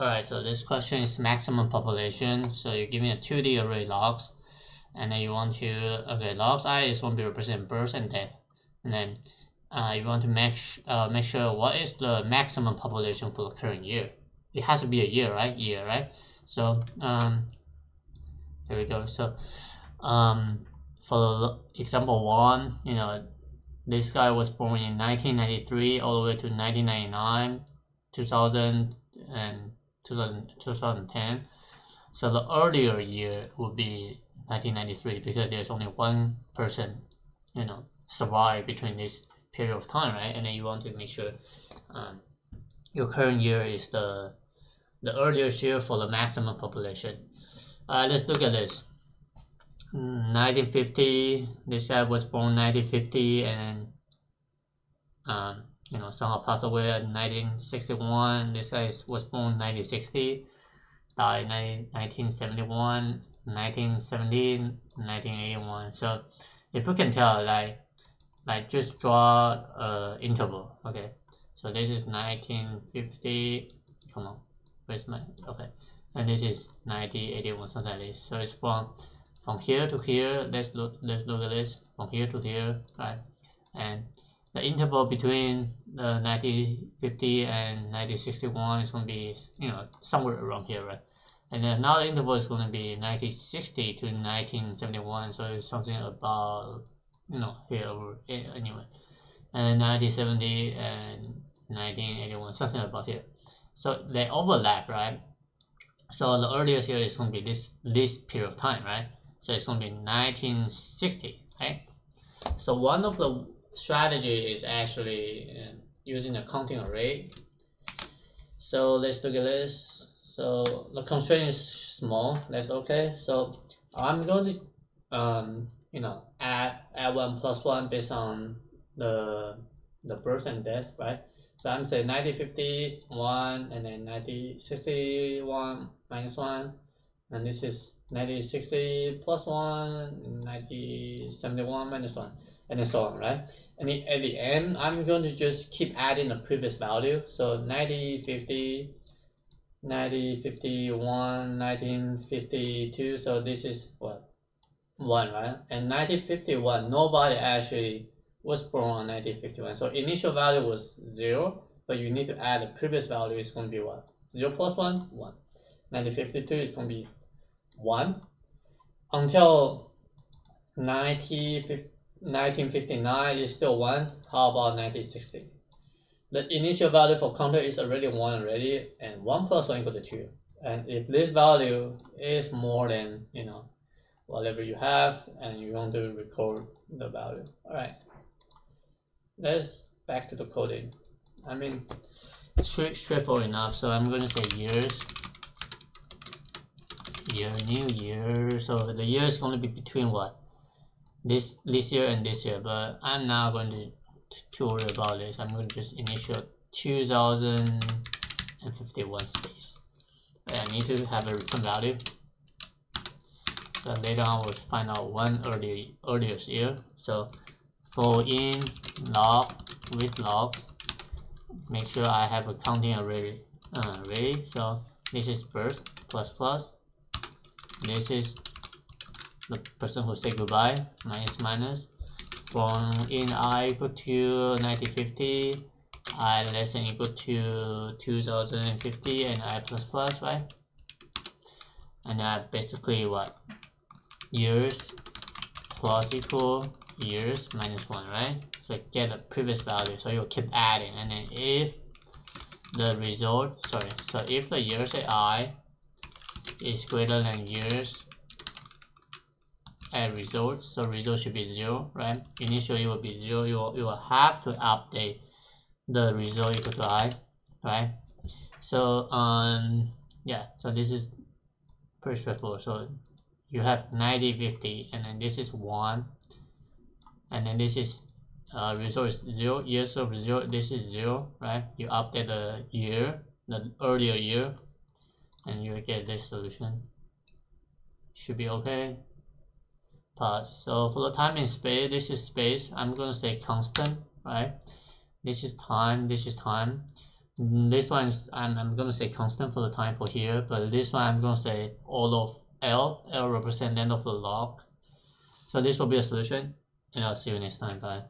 Alright, so this question is maximum population. So you give me a 2D array logs, and then you want to, okay, logs i is going to be represent birth and death. And then uh, you want to make, uh, make sure what is the maximum population for the current year. It has to be a year, right? Year, right? So, um, here we go. So, um, for example one, you know, this guy was born in 1993 all the way to 1999, 2000, and 2010. So the earlier year would be 1993 because there's only one person, you know, survive between this period of time, right? And then you want to make sure um, your current year is the the earliest year for the maximum population. Uh, let's look at this. 1950, this guy was born 1950 and um, you know somehow passed away in 1961. This guy was born 1960, died in 1971, 1970, 1981. So if you can tell, like like just draw a interval. Okay, so this is 1950. Come on, where's my okay? And this is 1981, something like this. So it's from from here to here let's look let's look at this from here to here right and the interval between the 1950 and 1961 is going to be you know somewhere around here right? And then another interval is going to be 1960 to 1971 so it's something about you know here over eh, anyway. And 1970 and 1981 something about here. So they overlap right? So the earliest here is going to be this this period of time right? So it's going to be 1960, right? So one of the strategy is actually uh, using a counting array. So let's look at this. So the constraint is small. That's okay. So I'm going to, um, you know, add add one plus one based on the the birth and death, right? So I'm saying 1951 and then 1961 minus one, and this is 1960 plus 1, 1971 minus 1, and so on, right? And at the end, I'm going to just keep adding the previous value. So 1950, 1951, 1952, so this is what? 1, right? And 1951, nobody actually was born on 1951. So initial value was 0, but you need to add the previous value, it's going to be what? 0 plus 1? 1. 1952 is going to be 1 until 1959 is still 1 how about 1960 the initial value for counter is already 1 already and 1 plus 1 equal to 2 and if this value is more than you know whatever you have and you want to record the value. All right let's back to the coding. I mean straight straightforward enough so I'm going to say years year new year. So the year is going to be between what? This this year and this year. But i'm not going to to worry about this. I'm going to just initial 2051 space. I need to have a return value. So later on we'll find out one early earliest year. So for in log with log make sure i have a counting array uh, array so this is birth plus plus this is the person who say goodbye minus minus. From in i equal to 1950 i less than equal to 2050 and i plus plus right? And that basically what? Years plus equal years minus one right? So get the previous value so you'll keep adding. And then if the result sorry so if the years at i is greater than years at result so result should be zero right? Initially it will be zero. You will, you will have to update the result equal to i right? So um yeah. So this is pretty straightforward. So you have 90 50 and then this is one. And then this is uh, result is zero. Years of zero this is zero right? You update the year the earlier year and you get this solution should be okay pass so for the time in space this is space i'm going to say constant right this is time this is time This one is I'm, I'm gonna say constant for the time for here, but this one I'm gonna say O of L. L represent end of the log. So this will be a solution, and I'll see you next time. Bye.